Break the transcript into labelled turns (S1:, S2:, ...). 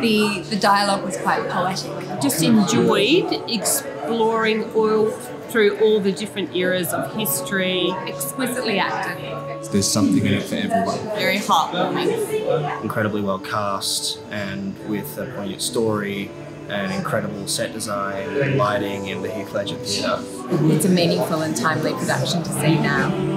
S1: the the dialogue was quite poetic.
S2: Just enjoyed exploring oil through all the different eras of history.
S1: Exquisitely acted.
S3: There's something in it for everyone.
S1: Very heartwarming.
S4: incredibly well cast and with a poignant story and incredible set design and lighting in the Heath Ledger Theatre.
S1: It's a meaningful and timely production to see now.